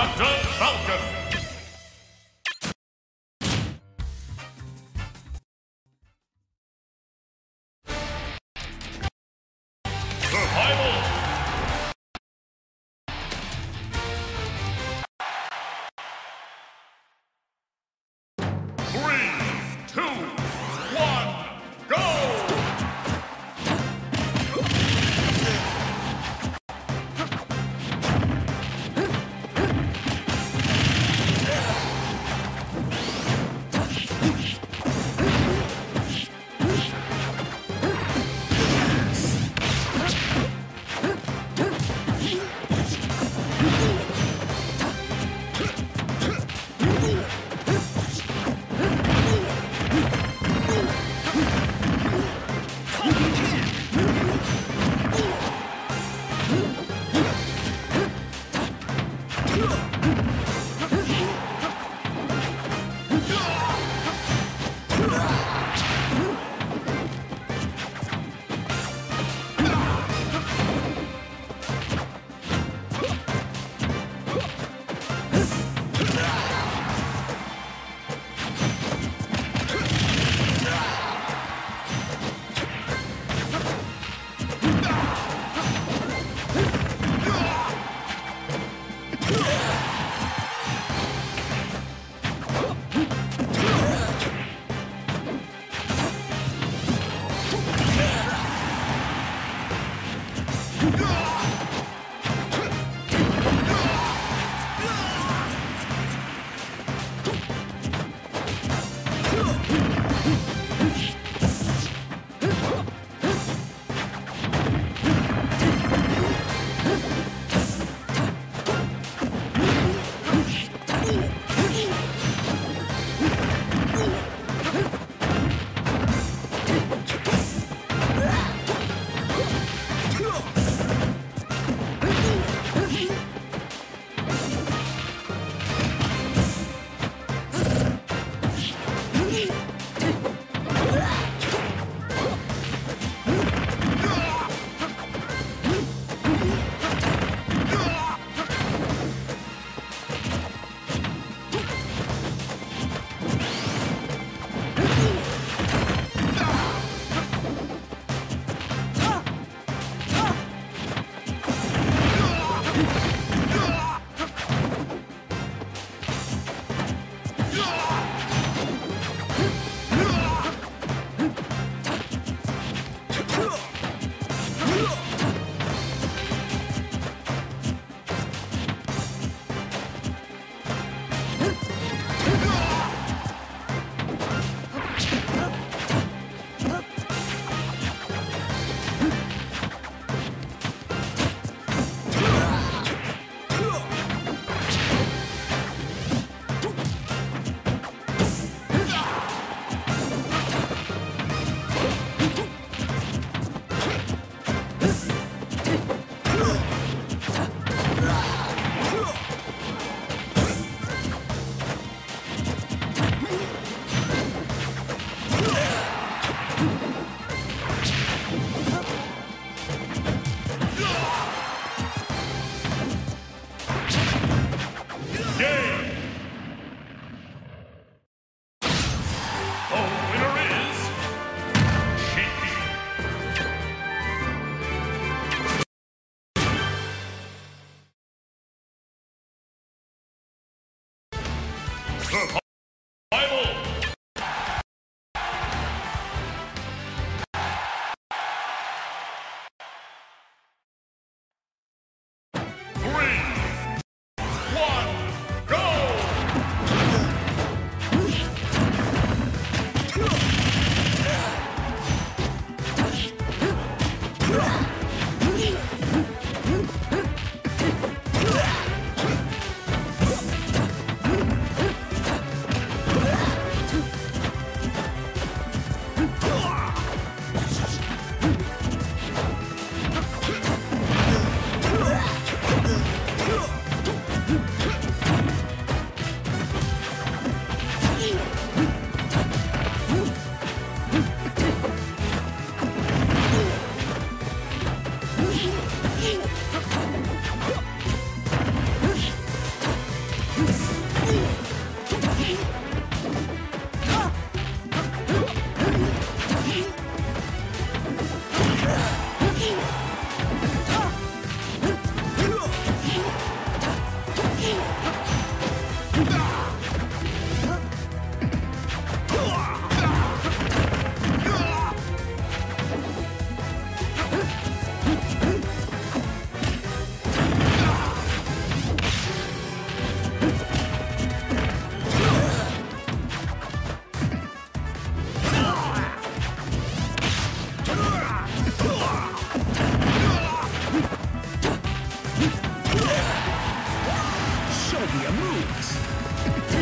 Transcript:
Captain Falcon.